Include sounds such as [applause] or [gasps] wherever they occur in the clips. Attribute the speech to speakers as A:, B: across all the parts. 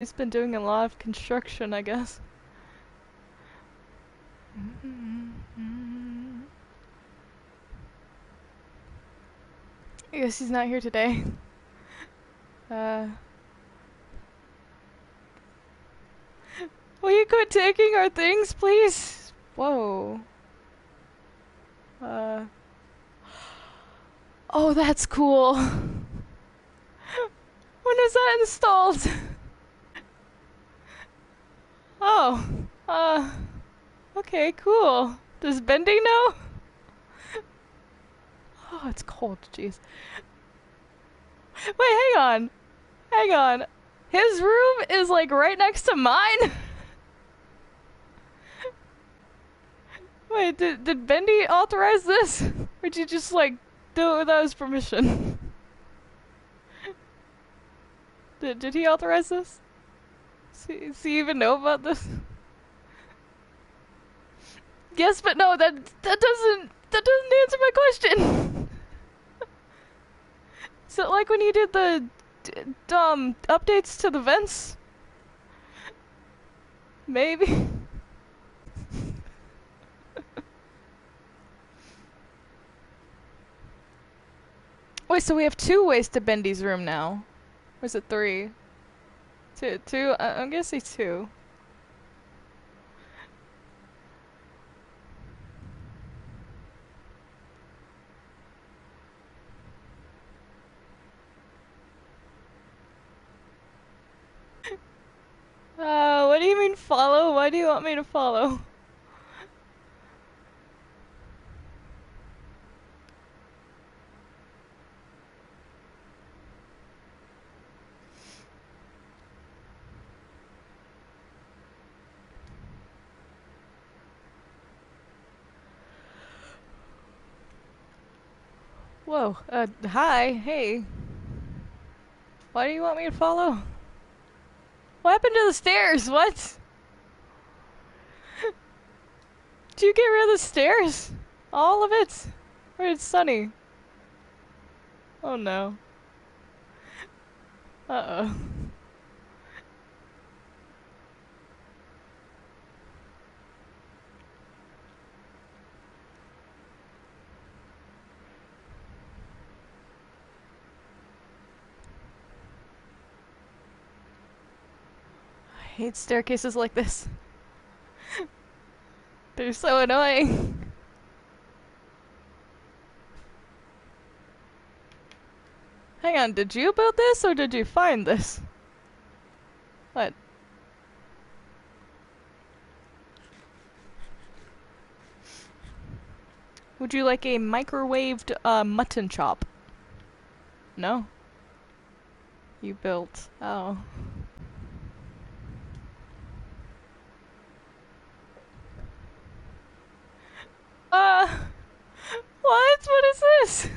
A: He's been doing a lot of construction, I guess. I guess he's not here today. [laughs] Uh. Will you quit taking our things, please? Whoa. Uh. [gasps] Oh, that's cool. [laughs] When was that installed? [laughs] Oh, uh, okay, cool. Does Bendy know? Oh, it's cold, jeez. Wait, hang on. Hang on. His room is like right next to mine? [laughs] Wait, did, did Bendy authorize this? Or did you just like do it without his permission? [laughs] did, did he authorize this? Does he, even know about this? Yes, but no, that that doesn't that doesn't answer my question. [laughs] Is it like when you did the um updates to the vents? Maybe. [laughs] Wait, so we have two ways to Bendy's room now? Or is it three? Two, two, uh, I'm gonna say two. [laughs] Uh, what do you mean follow? Why do you want me to follow? Whoa, uh, hi, hey. Why do you want me to follow? What happened to the stairs? What? [laughs] Did you get rid of the stairs? All of it? Where's Sunny? Oh no. Uh-oh. I hate staircases like this. [laughs] They're so annoying. Hang on, did you build this or did you find this? What? Would you like a microwaved uh, mutton chop? No? You built. Oh. Uh, what? What is this?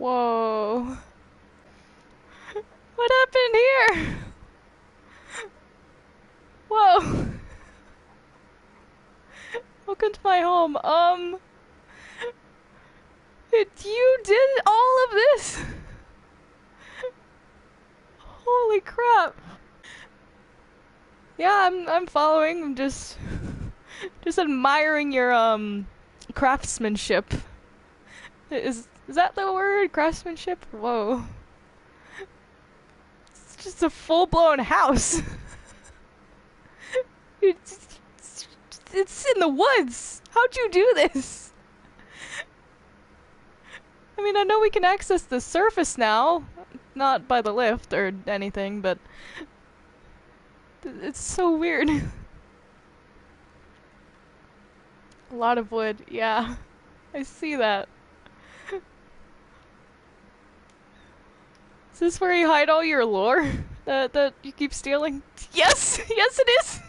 A: Whoa. [laughs] What happened here? [laughs] Whoa. [laughs] Welcome to my home. Um, It, you did all of this? Holy crap. Yeah, I'm I'm following. I'm just just admiring your um craftsmanship. Is is that the word? Craftsmanship? Whoa. It's just a full blown house. [laughs] it's, it's in the woods. How'd you do this? I mean, I know we can access the surface now. Not by the lift or anything, but it's so weird. [laughs] A lot of wood, yeah. [laughs] I see that. Is this where you hide all your lore? That, that you keep stealing? Yes! [laughs] Yes it is!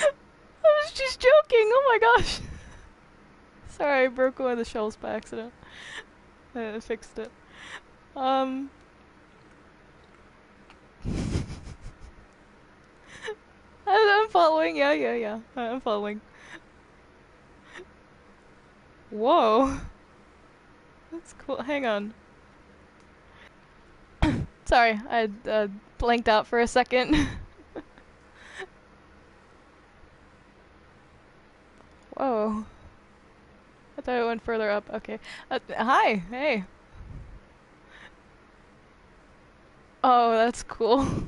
A: I was just joking, oh my gosh! Sorry, I broke one of the shelves by accident. I fixed it. Um... [laughs] I'm following, yeah, yeah, yeah. I'm following. Whoa. That's cool. Hang on. Sorry, I uh, blanked out for a second. [laughs] Whoa. I thought it went further up. Okay. Uh, hi. Hey. Oh, that's cool. [laughs]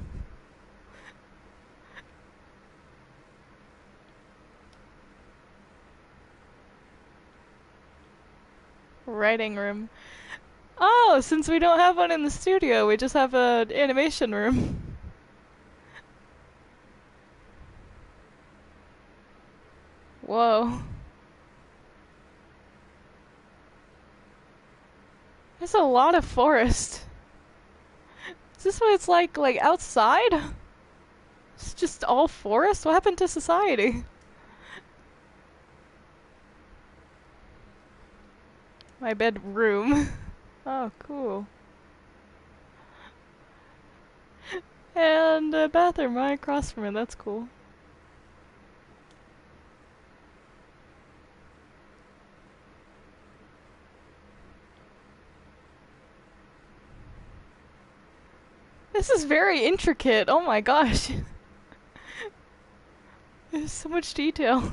A: Writing room. Oh, since we don't have one in the studio, we just have an animation room. [laughs] Whoa. There's a lot of forest. Is this what it's like, like, outside? It's just all forest? What happened to society? My bedroom. [laughs] Oh, cool. And a bathroom right across from it, that's cool. This is very intricate. Oh my gosh. [laughs] There's so much detail.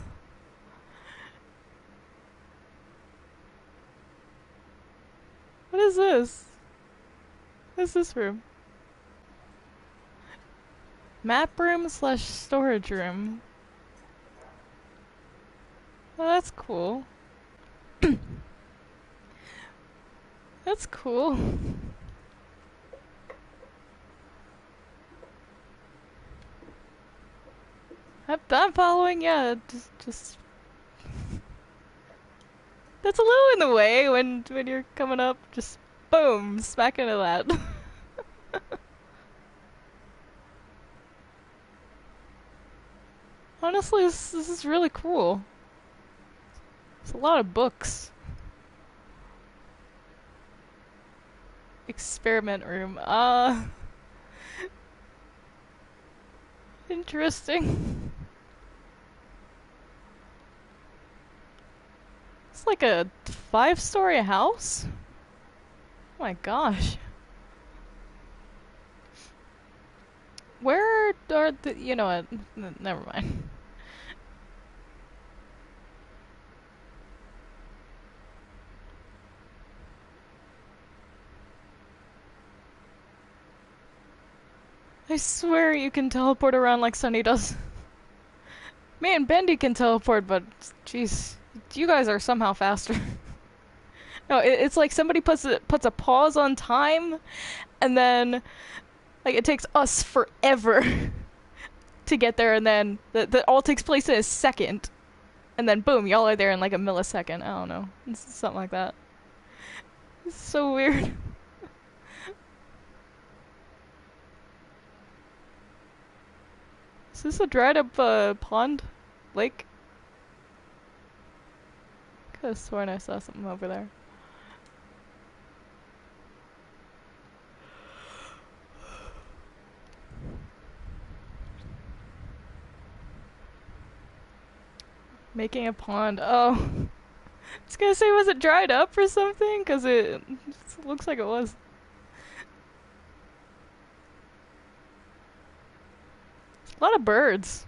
A: Is this? What is this room? Map room slash storage room. Oh, that's cool. [coughs] that's cool. [laughs] I'm following, yeah, just, just... That's a little in the way when, when you're coming up, just boom, smack into that. [laughs] Honestly, this, this is really cool. It's a lot of books. Experiment room, uh... [laughs] Interesting. It's like a five-story house? Oh my gosh. Where are the... You know what? N never mind. I swear you can teleport around like Sunny does. [laughs] Me and Bendy can teleport, but jeez, you guys are somehow faster. [laughs] no, it, it's like somebody puts a, puts a pause on time, and then like it takes us forever [laughs] to get there, and then that that all takes place in a second, and then boom, y'all are there in like a millisecond. I don't know, it's something like that. It's so weird. [laughs] Is this a dried up uh, pond? Lake? Could have sworn I saw something over there. Making a pond. Oh. [laughs] I was gonna say, was it dried up or something? Because it, looks like it was. A lot of birds.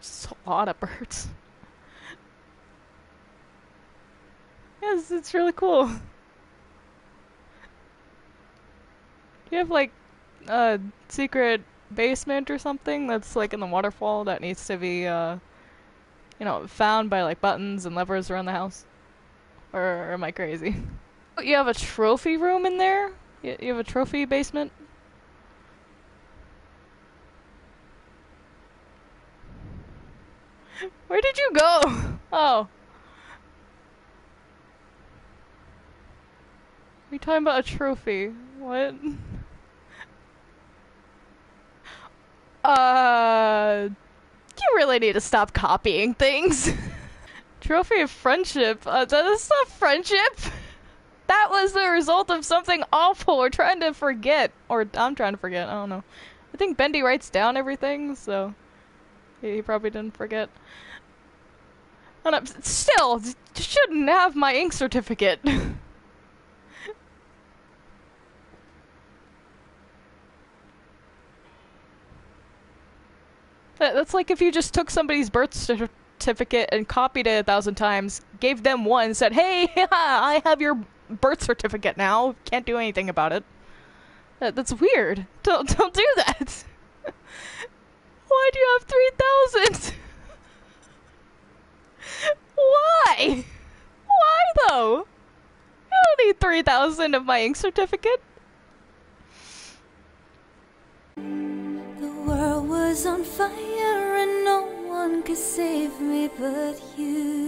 A: Just a lot of birds. Yes, it's really cool. Do you have like a secret basement or something that's like in the waterfall that needs to be, uh, you know, found by like buttons and levers around the house? Or, or am I crazy? You have a trophy room in there? You have a trophy basement? Where did you go? Oh. You talking about a trophy? What? [laughs] Uh... You really need to stop copying things. [laughs] trophy of friendship. Uh, that's not friendship! That was the result of something awful we're trying to forget. Or I'm trying to forget, I don't know. I think Bendy writes down everything, so... He probably didn't forget. And Still, shouldn't have my ink certificate. [laughs] That- That's like if you just took somebody's birth certificate and copied it a thousand times, gave them one, said, "Hey, [laughs] I have your birth certificate now. Can't do anything about it." That, that's weird. Don't [laughs] don't do that. [laughs] Why do you have three thousand? Why? Why though? I don't need three thousand of my ink certificate.
B: On fire and no one could save me but you.